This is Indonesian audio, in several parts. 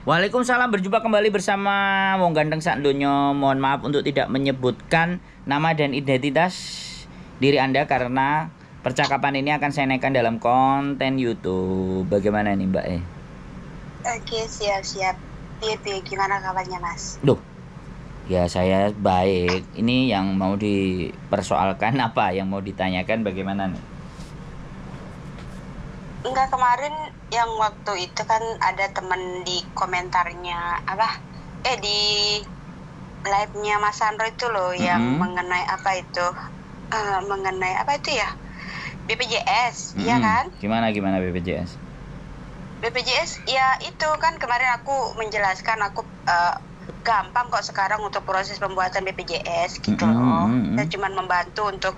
Waalaikumsalam berjumpa kembali bersama Wong Ganteng Sak Donya. Mohon maaf untuk tidak menyebutkan nama dan identitas diri Anda karena percakapan ini akan saya naikkan dalam konten YouTube. Bagaimana nih Mbak E? Oke, siap-siap. Piye, gimana kabarnya, Mas? Duh. Ya saya baik. Ini yang mau dipersoalkan apa? Yang mau ditanyakan bagaimana nih? Enggak kemarin yang waktu itu kan ada temen di komentarnya apa? Eh di live-nya Mas Sandro itu loh yang Mhm. mengenai apa itu? Eh, mengenai apa itu ya? BPJS, iya Mm-mm. kan? Gimana gimana BPJS? BPJS ya itu kan kemarin aku menjelaskan aku eh, gampang kok sekarang untuk proses pembuatan BPJS gitu Mm-mm, loh. mm-mm. Saya cuma membantu untuk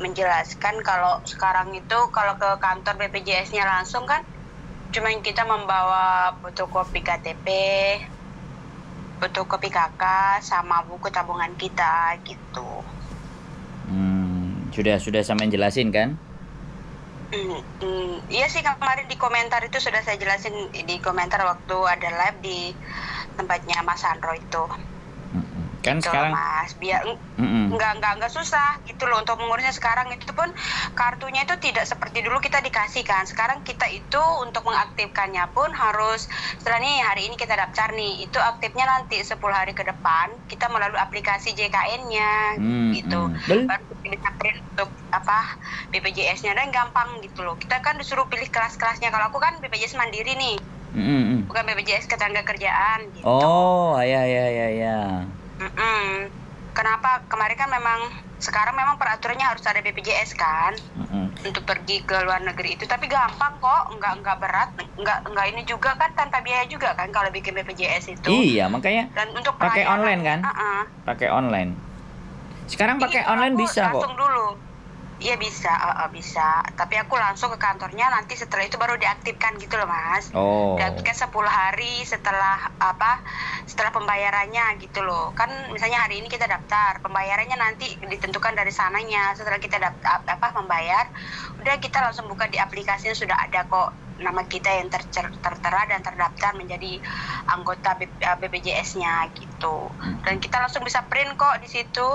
menjelaskan kalau sekarang itu kalau ke kantor BPJS-nya langsung kan cuma kita membawa fotokopi KTP, fotokopi KK sama buku tabungan kita gitu. Hmm, sudah sudah sampai jelasin kan? Hmm, hmm, iya sih kemarin di komentar itu sudah saya jelasin di komentar waktu ada live di tempatnya Mas Sandro itu. Kan Gitu, sekarang Mas. Biar nggak nggak nggak susah gitu loh untuk mengurusnya sekarang. Itu pun kartunya itu tidak seperti dulu kita dikasih kan. Sekarang kita itu untuk mengaktifkannya pun harus setelah nih hari ini kita daftar nih. Itu aktifnya nanti 10 hari ke depan kita melalui aplikasi JKN-nya Hmm, gitu. hmm. Baru kita bisa print untuk apa BPJS-nya dan gampang gitu loh. Kita kan disuruh pilih kelas-kelasnya. Kalau aku kan BPJS mandiri nih. Mm-mm. bukan BPJS ketenaga kerjaan gitu. Oh, ya ya ya ya. Mm-mm. Kenapa kemarin kan memang sekarang memang peraturannya harus ada BPJS kan Mm-mm. untuk pergi ke luar negeri itu tapi gampang kok nggak nggak berat nggak nggak ini juga kan tanpa biaya juga kan kalau bikin BPJS itu Iya, makanya dan untuk pakai online kan? Uh-uh. pakai online. Sekarang pakai Iya, online aku bisa kok. langsung dulu iya bisa uh-uh, bisa. Tapi aku langsung ke kantornya nanti setelah itu baru diaktifkan gitu loh mas. Oh. diaktifkan 10 hari setelah apa setelah pembayarannya gitu loh. Kan misalnya hari ini kita daftar pembayarannya nanti ditentukan dari sananya. Setelah kita daftar apa membayar udah kita langsung buka di aplikasinya sudah ada kok. Nama kita yang tercer- tertera dan terdaftar menjadi anggota B- eh, BPJS-nya gitu. Dan kita langsung bisa print kok di situ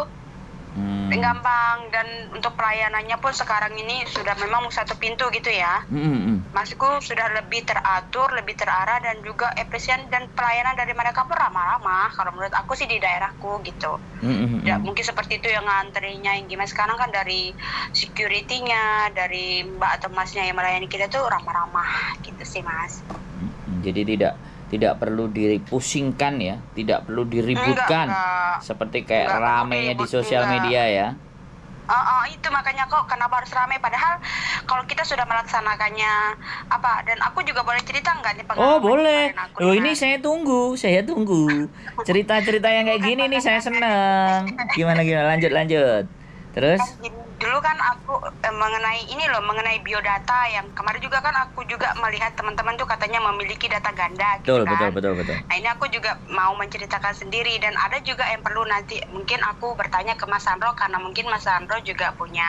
Hmm. gampang dan untuk pelayanannya pun sekarang ini sudah memang satu pintu gitu ya Mm-mm. Maksudku sudah lebih teratur, lebih terarah dan juga efisien dan pelayanan dari mereka pun ramah-ramah. Kalau menurut aku sih di daerahku gitu. Mm-mm. Tidak mungkin seperti itu yang nganterinya yang gimana sekarang kan dari security-nya, dari mbak atau masnya yang melayani kita tuh ramah-ramah gitu sih mas. Mm-mm. Jadi tidak tidak perlu dipusingkan ya, tidak perlu diributkan. Enggak, enggak. Seperti kayak Enggak ramenya di sosial enggak. media ya. Oh, oh, itu makanya kok kenapa harus ramai padahal kalau kita sudah melaksanakannya apa dan aku juga boleh cerita nggak nih Oh pengalaman boleh. kemarin aku Loh ini saya tunggu, saya tunggu. Cerita-cerita yang kayak gini nih saya seneng. Gimana gimana? Lanjut lanjut. Terus? Kan gini, dulu kan aku eh, mengenai ini loh mengenai biodata yang kemarin juga kan aku juga melihat teman-teman tuh katanya memiliki data ganda Betul gitu kan. betul betul betul. Nah ini aku juga mau menceritakan sendiri dan ada juga yang perlu nanti mungkin aku bertanya ke Mas Sandro karena mungkin Mas Sandro juga punya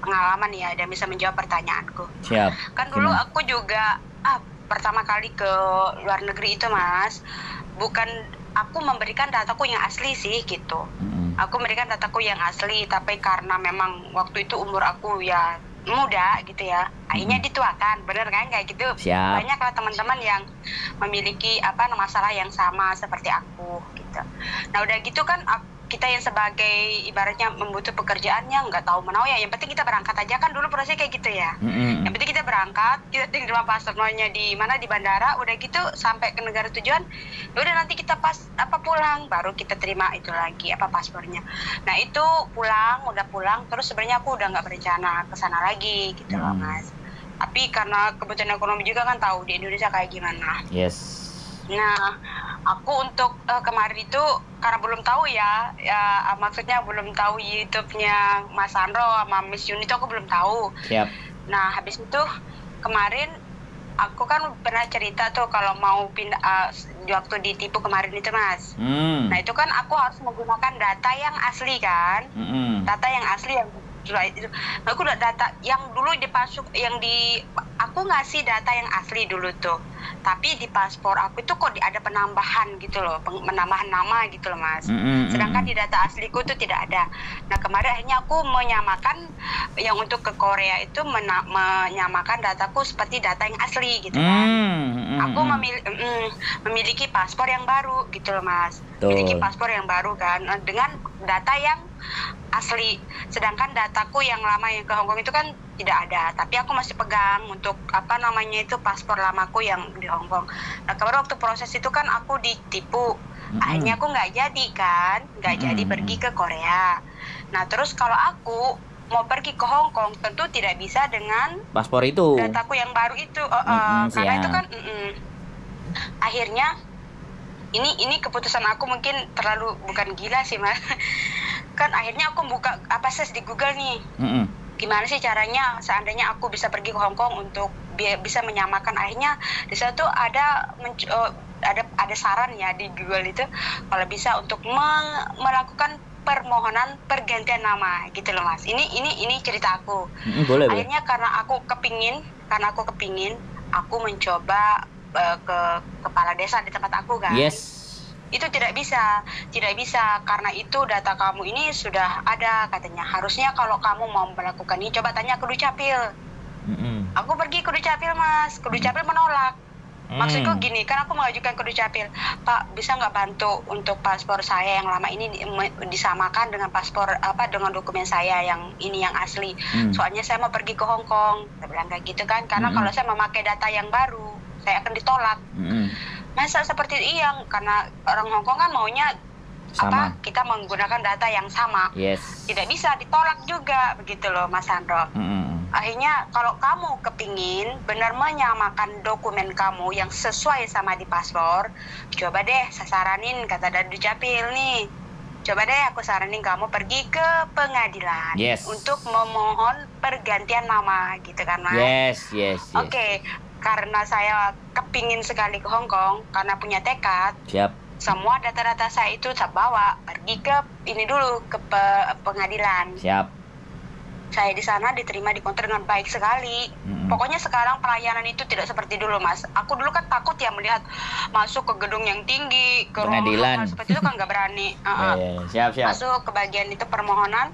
pengalaman ya dan bisa menjawab pertanyaanku. Siap. Kan dulu Gimana? aku juga ah, pertama kali ke luar negeri itu Mas, bukan aku memberikan dataku yang asli sih gitu Mm-mm. Aku memberikan dataku yang asli tapi karena memang waktu itu umur aku ya muda gitu ya akhirnya dituakan bener kan? Kayak gitu. Siap. banyak lah teman-teman yang memiliki apa masalah yang sama seperti aku gitu. Nah udah gitu kan ak- kita yang sebagai ibaratnya membutuh pekerjaannya nggak tahu menau ya. Yang penting kita berangkat aja. Kan dulu prosesnya kayak gitu ya. Mm-mm. yang penting kita berangkat kita terima paspornya di mana? Di bandara. Udah gitu sampai ke negara tujuan ya udah nanti kita pas apa pulang. Baru kita terima itu lagi apa paspornya. Nah itu pulang udah pulang. Terus sebenarnya aku udah nggak berencana ke sana lagi gitu loh Hmm. mas. Tapi karena kebutuhan ekonomi juga kan tahu di Indonesia kayak gimana. Yes. Nah, aku untuk eh, kemarin itu karena belum tahu ya, ya eh, maksudnya belum tahu YouTube-nya Mas Sandro sama Miss Yuni itu aku belum tahu. Siap. Nah, habis itu kemarin aku kan pernah cerita tuh kalau mau pindah di waktu ditipu kemarin itu, Mas. Hmm. Nah, itu kan aku harus menggunakan data yang asli kan? Mm-mm. Data yang asli yang aku udah data yang dulu dipasuk yang di aku ngasih data yang asli dulu tuh tapi di paspor aku itu kok ada penambahan gitu loh penambahan nama gitu loh mas Mm, mm, sedangkan mm. di data asliku itu tidak ada nah kemarin akhirnya aku menyamakan yang untuk ke Korea itu mena- menyamakan dataku seperti data yang asli gitu kan Hmm, hmm, aku hmm. memil- mm, memiliki paspor yang baru gitu loh mas Betul. memiliki paspor yang baru kan dengan data yang asli. Sedangkan dataku yang lama yang ke Hongkong itu kan tidak ada. Tapi aku masih pegang untuk apa namanya itu paspor lamaku yang di Hongkong nah kemarin waktu proses itu kan aku ditipu. Akhirnya aku nggak jadi kan. Nggak jadi pergi ke Korea. Nah terus kalau aku mau pergi ke Hongkong tentu tidak bisa dengan Paspor itu. dataku yang baru itu. Uh, uh, Mm-mm, karena itu siap. kan mm-mm. akhirnya ini ini keputusan aku mungkin terlalu bukan gila sih mas kan akhirnya aku buka apa ses di Google nih Mm-mm. gimana sih caranya seandainya aku bisa pergi ke Hong Kong untuk bi- bisa menyamakan akhirnya di tuh ada eh, ada ada saran ya di Google itu kalau bisa untuk melakukan permohonan pergantian nama gitu loh mas ini ini ini cerita aku Mm-mm, boleh, boleh. akhirnya karena aku kepingin karena aku kepingin aku mencoba eh, ke kepala desa di tempat aku kan Yes. Itu tidak bisa. Tidak bisa. Karena itu data kamu ini sudah ada katanya. Harusnya kalau kamu mau melakukan ini coba tanya ke Dukcapil Mm-mm. aku pergi ke Dukcapil mas. Ke Dukcapil menolak. Maksudku Hmm. gini kan aku mengajukan ke Dukcapil Pak bisa nggak bantu untuk paspor saya yang lama ini disamakan dengan paspor apa dengan dokumen saya yang ini yang asli? Hmm. soalnya saya mau pergi ke Hong Kong. Saya bilang kayak gitu kan. Karena Mm-mm. kalau saya memakai data yang baru saya akan ditolak. Mm-mm. Masa seperti itu iya karena orang Hong Kong kan maunya Sama. apa kita menggunakan data yang sama Yes. tidak bisa ditolak juga begitu loh Mas Sandro Mm-mm. akhirnya kalau kamu kepingin benar menyamakan dokumen kamu yang sesuai sama di paspor coba deh saya saranin kata dari Dukcapil nih coba deh aku saranin kamu pergi ke pengadilan Yes. untuk memohon pergantian nama gitu kan mas Yes, yes, yes. Oke, karena saya kepingin sekali ke Hong Kong karena punya tekad, Siap. semua data-data saya itu saya bawa pergi ke ini dulu ke pe- pengadilan. Siap. Saya di sana diterima di konter dengan baik sekali. Mm-mm. Pokoknya sekarang pelayanan itu tidak seperti dulu, Mas. Aku dulu kan takut ya melihat masuk ke gedung yang tinggi, ke Pengadilan. hal seperti itu kan nggak berani. Ya, Uh-uh. ya, ya. Siap, siap. masuk ke bagian itu permohonan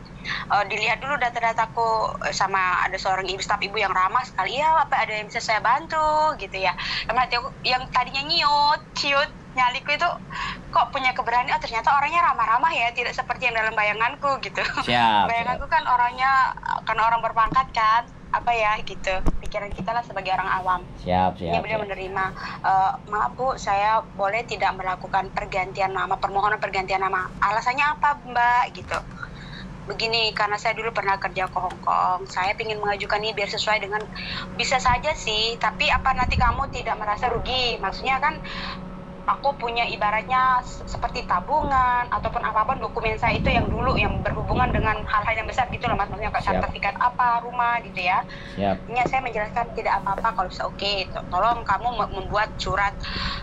eh, dilihat dulu data-dataku eh, sama ada seorang ibu staf ibu yang ramah sekali ya apa ada yang bisa saya bantu gitu ya hati aku yang tadinya nyiut ciut nyaliku itu kok punya keberanian oh ternyata orangnya ramah-ramah ya tidak seperti yang dalam bayanganku gitu Siap. bayanganku kan orangnya kan orang berpangkat kan apa ya gitu pikiran kita lah sebagai orang awam Siap, siap. ini beliau siap. menerima "Eh, maaf bu saya boleh tidak melakukan pergantian nama permohonan pergantian nama alasannya apa mbak gitu begini karena saya dulu pernah kerja ke Hong Kong saya ingin mengajukan ini biar sesuai dengan bisa saja sih tapi apa nanti kamu tidak merasa rugi maksudnya kan aku punya ibaratnya se- seperti tabungan ataupun apa pun dokumen saya itu yang dulu yang berhubungan dengan hal-hal yang besar gitu loh mas. Maksudnya kayak sertifikat apa rumah gitu ya. Ini saya menjelaskan tidak apa-apa kalau bisa oke to- tolong kamu me- membuat surat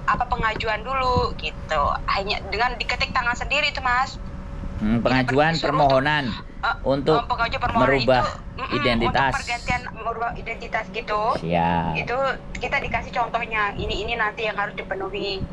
apa pengajuan dulu gitu. Hanya dengan diketik tangan sendiri itu mas. Hmm, pengajuan permohonan Eh, untuk eh, pengajuan permohonan merubah itu, identitas. untuk pergantian merubah identitas gitu. Siap. itu kita dikasih contohnya ini ini nanti yang harus dipenuhi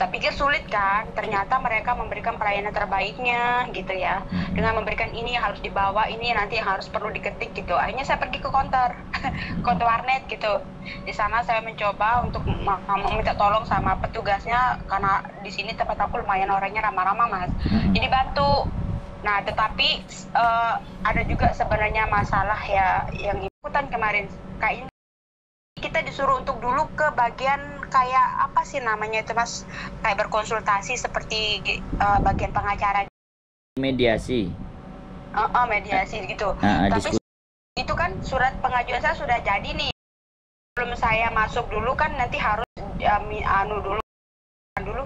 tapi kan sulit kan? Ternyata mereka memberikan pelayanan terbaiknya gitu ya. Mm-mm. dengan memberikan ini yang harus dibawa ini nanti yang harus perlu diketik gitu. Akhirnya saya pergi ke konter konter warnet gitu. Di sana saya mencoba untuk meminta tolong sama petugasnya karena di sini tempat aku lumayan orangnya ramah-ramah mas. Mm-mm. jadi bantu. Nah tetapi eh, ada juga sebenarnya masalah ya yang ikutan kemarin. Kayaknya kita disuruh untuk dulu ke bagian kayak apa sih namanya itu mas? Kayak berkonsultasi seperti eh, bagian pengacara. Mediasi. Eh, eh, mediasi gitu. Ah, tapi itu kan surat pengajuan saya sudah jadi nih. Belum saya masuk dulu kan nanti harus mi- anu dulu dulu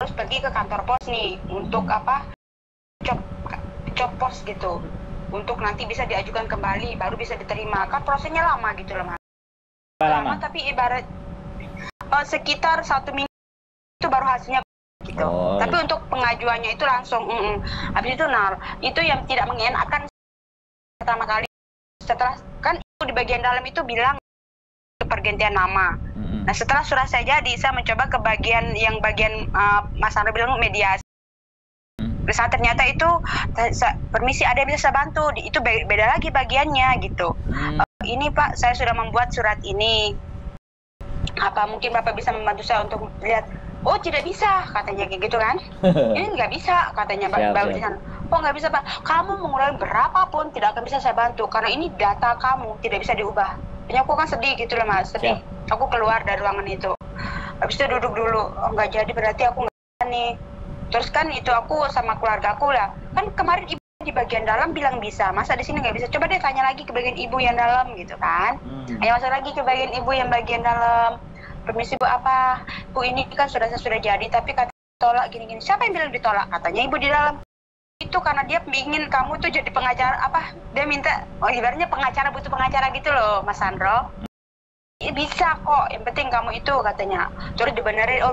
harus pergi ke kantor pos nih untuk apa cop cop pos gitu. Untuk nanti bisa diajukan kembali baru bisa diterima. Kan prosesnya lama gitu loh mas. Lama. Lama? tapi ibarat eh, sekitar satu minggu itu baru hasilnya gitu Oh, tapi untuk pengajuannya itu langsung mm, mm. habis itu nah itu yang tidak mengenakan pertama kali setelah kan itu di bagian dalam itu bilang pergantian nama. Mm-mm. Nah setelah surat saya jadi, saya mencoba ke bagian yang bagian uh, Mas Andro bilang mediasi. Hmm. Terus ternyata itu permisi ada yang bisa saya bantu, itu be- beda lagi bagiannya gitu. Hmm. Ini Pak, saya sudah membuat surat ini. Apa mungkin Bapak bisa membantu saya untuk lihat? Oh tidak bisa, katanya kayak gitu kan? Ini nggak bisa, katanya Mbak Mbak siap. di sana. Oh nggak bisa Pak, kamu mengurangi berapapun tidak akan bisa saya bantu karena ini data kamu tidak bisa diubah. Ini aku kan sedih gitu loh mas, sedih. Aku keluar dari ruangan itu. Habis itu duduk dulu, oh nggak jadi berarti aku nggak nih. Terus kan itu aku sama keluarga aku lah. Kan kemarin ibu di bagian dalam bilang bisa, masa di sini nggak bisa? Coba deh tanya lagi ke bagian ibu yang dalam gitu kan. Hmm. Ayo masuk lagi ke bagian ibu yang bagian dalam. Permisi bu apa? Bu ini kan sudah sudah jadi tapi kata tolak gini-gini. Siapa yang bilang ditolak? Katanya ibu di dalam. Itu karena dia ingin kamu tuh jadi pengacara apa? Dia minta oh ibaratnya pengacara butuh pengacara gitu loh, Mas Sandro. "Ih, Bisa kok, yang penting kamu itu katanya. Terus dibenerin oh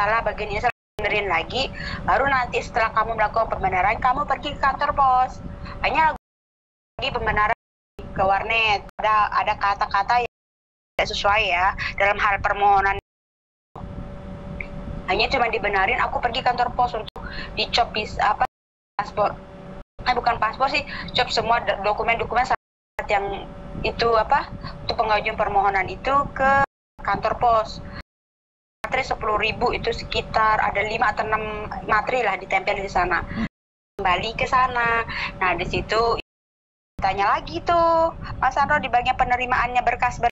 salah bagian ini benerin lagi. Baru nanti setelah kamu melakukan pembenaran, kamu pergi ke kantor pos. Hanya lagi pembenaran ke warnet. Ada ada kata-kata yang tidak sesuai ya dalam hal permohonan hanya cuma dibenarin aku pergi kantor pos untuk dicop apa paspor eh bukan paspor sih cop semua do- dokumen-dokumen syarat yang itu apa untuk pengajuan permohonan itu ke kantor pos materi sepuluh ribu itu sekitar ada lima atau enam materi lah ditempel di sana. Kembali ke sana. Nah di situ tanya lagi tuh Mas Andro di bagian penerimaannya berkas ber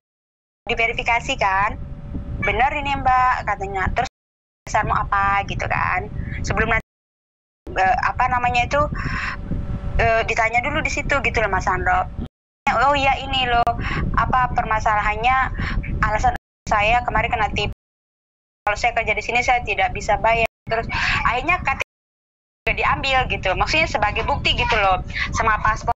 diverifikasi kan? Benar ini mbak katanya. Terus dasar mau apa? gitu kan. Sebelum nanti eh, apa namanya itu eh, ditanya dulu di situ gitu loh Mas Andro oh iya ini loh. Apa permasalahannya? Alasan saya kemarin kena tipu kalau saya kerja di sini saya tidak bisa bayar. Terus akhirnya KTP juga diambil gitu. Maksudnya sebagai bukti gitu loh sama paspor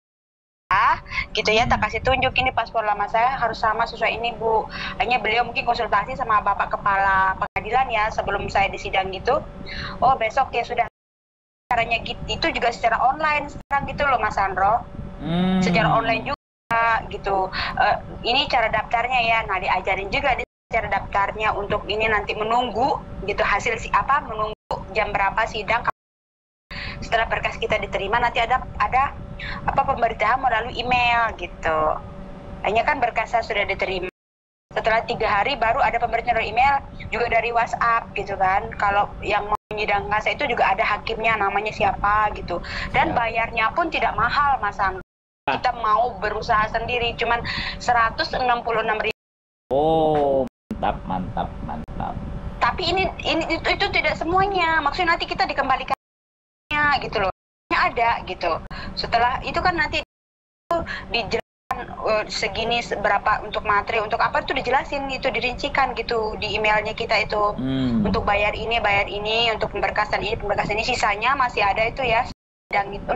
Ah, gitu ya tak kasih tunjuk ini paspor lama saya harus sama sesuai ini bu. Hanya beliau mungkin konsultasi sama bapak kepala pengadilan ya sebelum saya disidang gitu oh besok ya sudah. Caranya gitu itu juga secara online sekarang gitu loh mas Sandro Hmm. secara online juga gitu. Eh, ini cara daftarnya ya nah diajarin juga di cara daftarnya untuk ini nanti menunggu gitu hasil si apa menunggu jam berapa sidang setelah berkas kita diterima nanti ada ada apa pemberitahuan melalui email gitu. Hanya kan berkasnya sudah diterima. Setelah tiga hari baru ada pemberitahuan melalui email juga dari WhatsApp gitu kan. Kalau yang mau menyidangkan saya itu juga ada hakimnya namanya siapa gitu. Dan Ya. bayarnya pun tidak mahal mas Andro kita mau berusaha sendiri cuman 166 ribu. Oh, mantap, mantap, mantap. tapi ini ini itu, itu tidak semuanya. Maksudnya nanti kita dikembalikan gitu loh. Ada gitu. Setelah itu kan nanti itu dijelaskan eh, segini berapa untuk materi untuk apa itu dijelasin itu dirincikan gitu di emailnya kita itu. Hmm. untuk bayar ini bayar ini untuk pemberkasan ini pemberkasan ini. Sisanya masih ada itu ya sidang itu.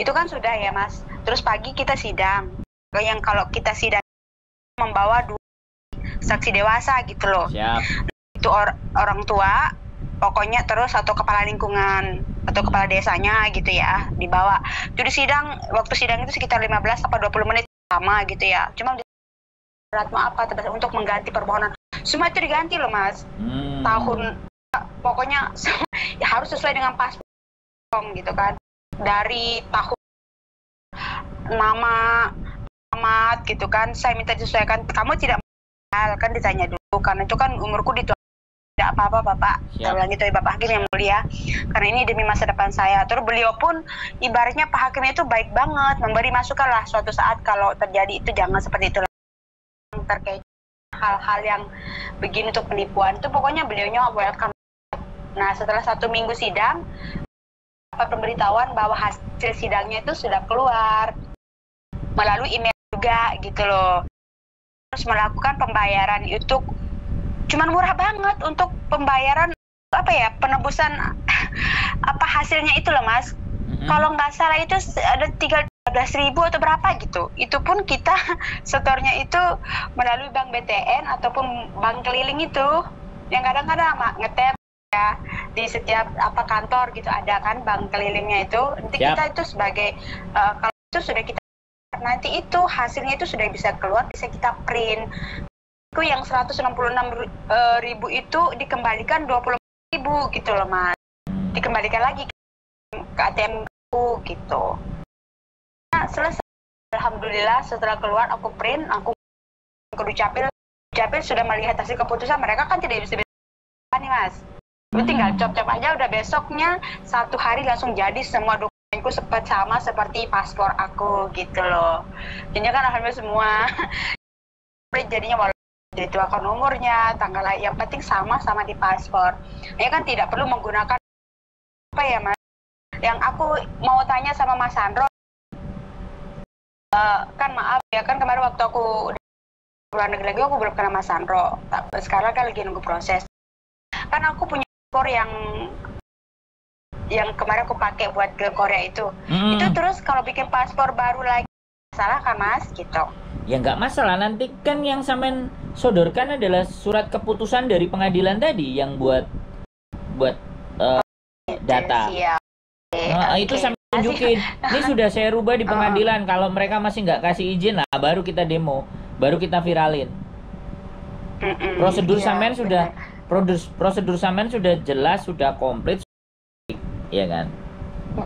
Itu kan sudah ya mas. Terus pagi kita sidang. Yang kalau kita sidang membawa dua saksi dewasa gitu loh. Siap. itu or- orang tua pokoknya terus atau kepala lingkungan atau kepala desanya gitu ya dibawa. Itu di sidang waktu sidang itu sekitar 15 sampai 20 menit sama gitu ya. Cuma berat mau apa untuk mengganti permohonan. Semua itu diganti loh mas. Hmm. tahun pokoknya ya harus sesuai dengan paspor gitu kan. Dari tahun nama alamat gitu kan saya minta disesuaikan. Kamu tidak kan ditanya dulu karena itu kan umurku di tidak apa-apa bapak. Saya bilang gitu ya bapak hakim yang mulia. Karena ini demi masa depan saya. Terus beliau pun ibaratnya pak hakimnya itu baik banget memberi masukan lah suatu saat kalau terjadi itu jangan seperti itu terkait hal-hal yang begini untuk penipuan. Itu pokoknya beliaunya welcome. Nah setelah satu minggu sidang dapat pemberitahuan bahwa hasil sidangnya itu sudah keluar. Melalui email juga gitu loh terus melakukan pembayaran itu cuman murah banget untuk pembayaran apa ya penebusan apa hasilnya itu loh mas Mm-mm. kalau nggak salah itu ada tiga belas ribu atau berapa gitu itu pun kita setornya itu melalui bank BTN ataupun bank keliling itu yang kadang-kadang mak ngetep ya di setiap apa kantor gitu ada kan bank kelilingnya itu nanti Siap. kita itu sebagai eh, kalau itu sudah kita nanti itu hasilnya itu sudah bisa keluar bisa kita print. Itu yang 166 eh, ribu itu dikembalikan 20 ribu gitu loh mas. Dikembalikan lagi ke ATM aku gitu. Nah, selesai. Alhamdulillah setelah keluar aku print aku ke Dukcapil Dukcapil sudah melihat hasil keputusan mereka kan tidak bisa nih mas Lu tinggal cop-cop aja udah besoknya satu hari langsung jadi semua dokumenku sempat sama seperti paspor aku gitu loh. Jadinya kan alhamdulillah semua jadinya walaupun itu akun nomornya, tanggal yang penting sama sama di paspor. Ya kan tidak perlu menggunakan apa ya mas? Yang aku mau tanya sama Mas Sandro, uh, kan maaf ya kan kemarin waktu aku luar negeri lagi aku belum kenal Mas Sandro. Sekarang kan lagi nunggu proses. Kan aku punya paspor yang yang kemarin aku pakai buat ke Korea itu. Mm. Itu terus kalau bikin paspor baru lagi salah kan Mas gitu. Ya nggak masalah nanti kan yang samen sodorkan adalah surat keputusan dari pengadilan tadi yang buat buat uh, data. Siap. Nah, Oke, itu sampai tunjukin. Ini sudah saya rubah di pengadilan. Kalau mereka masih nggak kasih izin lah, baru kita demo, baru kita viralin. Prosedur iya, sampean sudah prosedur prosedur sampean sudah jelas, sudah komplit, ya kan?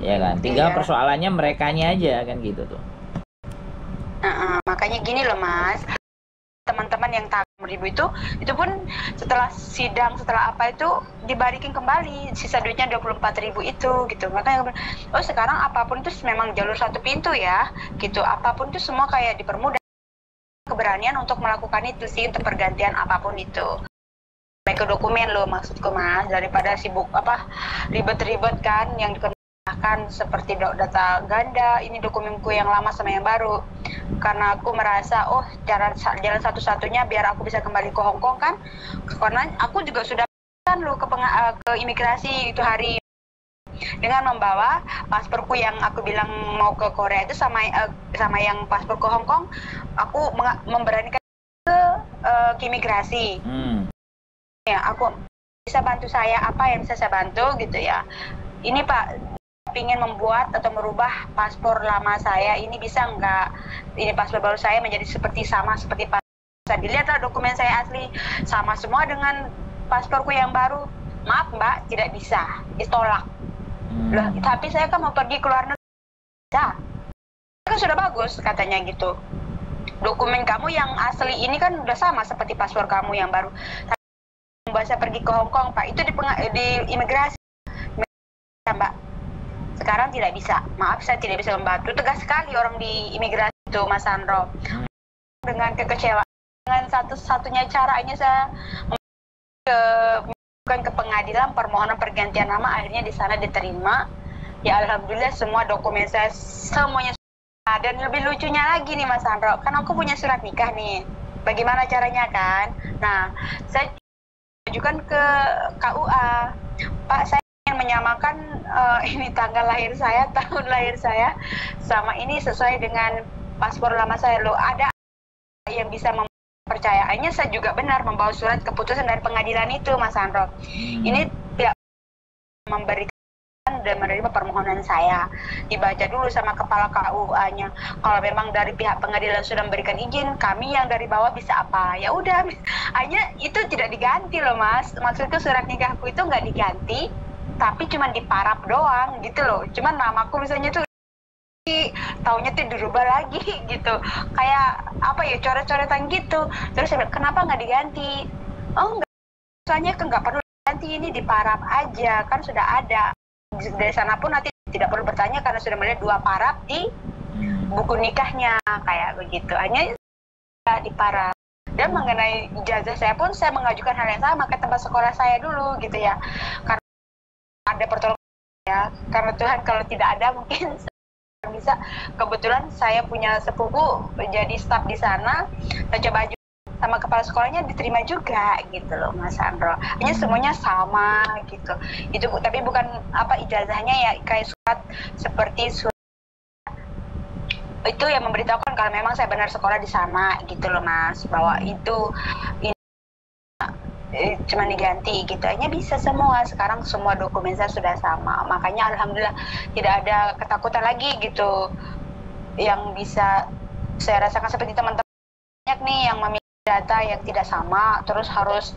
Ya kan? Tinggal Iya. persoalannya merekanya aja kan gitu tuh. Uh-uh, makanya gini loh Mas. Teman-teman yang tak ribu itu, itu pun setelah sidang, setelah apa itu dibalikin kembali sisa duitnya 24 ribu itu gitu. Makanya oh sekarang apa pun itu memang jalur satu pintu ya, gitu. Apa pun itu semua kayak dipermudah keberanian untuk melakukan itu sih untuk pergantian apa pun itu. Baik ke dokumen loh maksudku mas. Daripada sibuk apa ribet-ribet kan yang dikenakan seperti data ganda ini dokumenku yang lama sama yang baru. Karena aku merasa oh jalan jalan satu-satunya biar aku bisa kembali ke Hong Kong kan. Karena aku juga sudah kan lo ke eh, ke imigrasi itu hari. Dengan membawa pasporku yang aku bilang mau ke Korea itu sama eh, sama yang paspor ke Hong Kong aku memberanikan ke ke imigrasi. Hmm. Ya aku bisa bantu saya apa yang bisa saya bantu gitu ya. Ini pak ingin membuat atau merubah paspor lama saya ini bisa nggak? Ini paspor baru saya menjadi seperti sama seperti paspor saya dilihatlah dokumen saya asli sama semua dengan pasporku yang baru. Maaf mbak tidak bisa ditolak. Hmm. Loh, tapi saya kan mau pergi ke luar negeri. Ya kan sudah bagus katanya gitu. Dokumen kamu yang asli ini kan udah sama seperti paspor kamu yang baru Mbak saya pergi ke Hong Kong Pak. Itu di, penga- di imigrasi. Mbak. Sekarang tidak bisa. Maaf saya tidak bisa membantu. Tegas sekali orang di imigrasi itu Mas Sandro. Dengan kekecewaan dengan satu-satunya caranya saya ke bukan ke pengadilan permohonan pergantian nama akhirnya di sana diterima. Ya alhamdulillah semua dokumen saya semuanya sudah. dan lebih lucunya lagi nih Mas Sandro. Kan aku punya surat nikah nih. Bagaimana caranya kan? Nah saya ajukan ke KUA Pak saya ingin menyamakan eh, ini tanggal lahir saya tahun lahir saya sama ini sesuai dengan paspor lama saya. Lo ada yang bisa mempercayaannya saya juga benar membawa surat keputusan dari pengadilan itu Mas Sandro Hmm. ini tidak memberikan dan menerima permohonan saya. Dibaca dulu sama kepala KUA-nya kalau memang dari pihak pengadilan sudah memberikan izin kami yang dari bawah bisa apa? Ya udah. Hanya itu tidak diganti loh mas. Maksudku surat nikahku itu nggak diganti tapi cuma diparap doang gitu loh. Cuman namaku misalnya tuh taunya tuh dirubah lagi gitu. Kayak apa ya coret-coretan gitu. Terus saya bilang kenapa nggak diganti? Oh enggak soalnya nggak perlu diganti ini diparap aja. Kan sudah ada dari sana pun nanti tidak perlu bertanya karena sudah melihat dua parap di buku nikahnya kayak begitu. Hanya diparap dan mengenai ijazah saya pun saya mengajukan hal yang sama ke tempat sekolah saya dulu gitu ya. Karena ada pertolongan ya. Karena Tuhan kalau tidak ada mungkin bisa. Kebetulan saya punya sepupu jadi staf di sana. Saya coba sama kepala sekolahnya diterima juga gitu loh Mas Sandro hanya semuanya sama gitu. Itu tapi bukan apa ijazahnya ya kayak surat seperti surat itu yang memberitahukan kalau memang saya benar sekolah di sana gitu loh mas. Bahwa itu ini eh, cuma diganti gitu. Hanya bisa semua. Sekarang semua dokumen saya sudah sama. Makanya alhamdulillah tidak ada ketakutan lagi gitu yang bisa saya rasakan. Seperti teman-teman banyak nih yang memiliki data yang tidak sama terus harus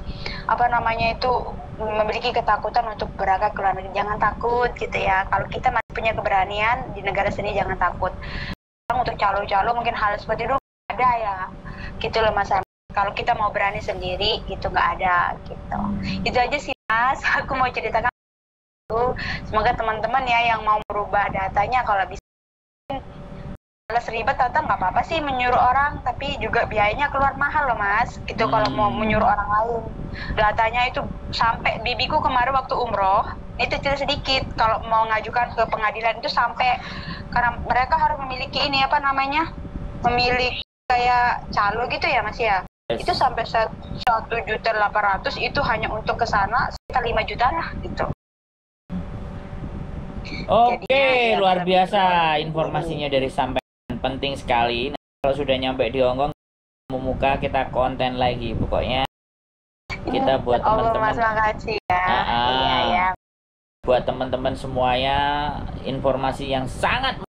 apa namanya itu memiliki ketakutan untuk berangkat ke luar negeri. Jangan takut gitu ya. Kalau kita masih punya keberanian di negara sendiri jangan takut. Untuk calo-calo mungkin hal seperti itu ada ya. Gitu loh mas kalau kita mau berani sendiri itu nggak ada gitu. Itu aja sih mas. Aku mau ceritakan. Semoga teman-teman ya yang mau merubah datanya kalau bisa males ribet atau nggak apa-apa sih menyuruh orang tapi juga biayanya keluar mahal loh mas. Itu hmm. kalau mau hmm. menyuruh orang lain. Datanya itu sampai bibiku kemarin waktu umroh itu cerita sedikit. Kalau mau ngajukan ke pengadilan itu sampai karena mereka harus memiliki ini apa namanya memiliki kayak calo gitu ya mas ya? Itu sampai satu juta delapan ratus itu hanya untuk ke sana sekitar lima juta lah gitu. Oke, okay, luar biasa informasinya dari sampai penting sekali. Nah, kalau sudah nyampe di Hongkong, memuka kita konten lagi. Pokoknya kita buat teman-teman. ya. Uh, iya, ya. Buat teman-teman semuanya informasi yang sangat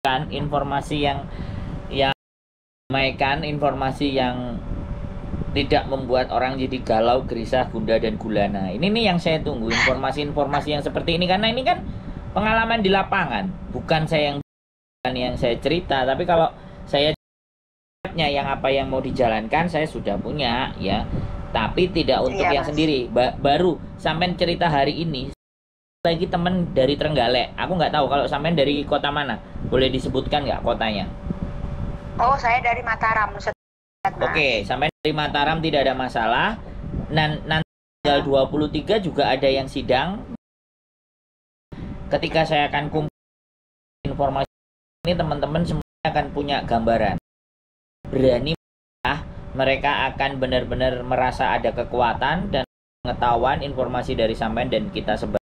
kan informasi yang yang menaikkan informasi yang tidak membuat orang jadi galau, gerisah, gunda dan gulana. Ini nih yang saya tunggu informasi-informasi yang seperti ini karena ini kan pengalaman di lapangan, bukan saya yang yang saya cerita tapi kalau saya yang apa yang mau dijalankan saya sudah punya ya. Tapi tidak untuk iya, yang mas. sendiri. Ba baru sampai cerita hari ini lagi temen dari Trenggalek. Aku nggak tahu kalau sampai dari kota mana. Boleh disebutkan nggak kotanya? Oh saya dari Mataram oke okay, sampai dari Mataram tidak ada masalah. Dan nanti tanggal 23 juga ada yang sidang. Ketika saya akan kumpul informasi ini teman-teman semuanya akan punya gambaran. Berani ah mereka akan benar-benar merasa ada kekuatan dan pengetahuan informasi dari sampean dan kita sebar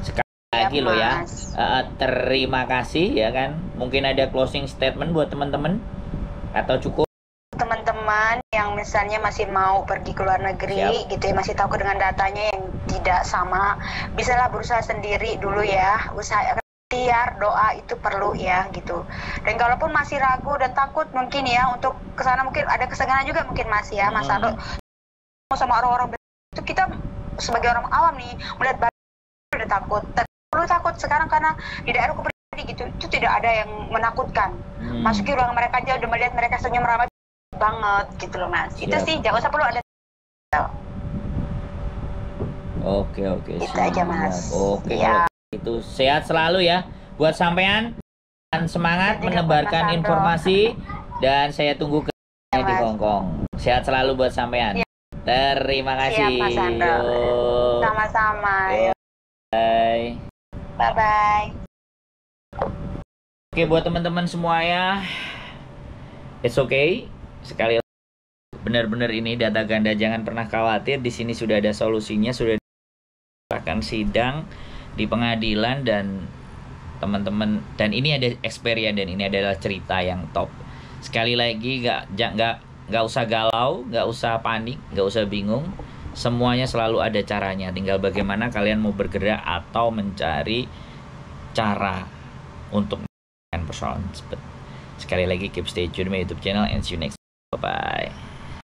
sekali ya, lagi loh ya. Uh, terima kasih ya kan? Mungkin ada closing statement buat teman-teman? Atau cukup? Teman-teman yang misalnya masih mau pergi ke luar negeri Siap. gitu ya masih takut dengan datanya yang tidak sama bisalah berusaha sendiri dulu ya. Usaha ikhtiar doa itu perlu ya gitu dan kalaupun masih ragu dan takut mungkin ya untuk ke sana mungkin ada kesegaran juga mungkin masih ya mas Aldo hmm. sama orang-orang itu kita sebagai orang awam nih melihat udah takut perlu takut sekarang karena di daerah pribadi gitu itu tidak ada yang menakutkan hmm. masuki ruang mereka aja udah melihat mereka senyum ramah banget gitu loh mas Siap. itu sih jangan usah perlu ada Oke oke. Itu aja mas. Oke. Ya itu sehat selalu ya. Buat sampean dan semangat menebarkan informasi dan saya tunggu ke ya, di Hongkong sehat selalu buat sampean. Ya. terima kasih. Sama-sama. Bye bye. Bye oke buat teman-teman semuanya it's okay. Sekali benar-benar ini data ganda. Jangan pernah khawatir. Di sini sudah ada solusinya sudah akan sidang di pengadilan dan teman-teman dan ini ada experience dan ini adalah cerita yang top. Sekali lagi nggak nggak nggak usah galau nggak usah panik nggak usah bingung. Semuanya selalu ada caranya. Tinggal bagaimana kalian mau bergerak atau mencari cara untuk persoalan tersebut. Sekali lagi keep stay tune my youtube channel and see you next bye bye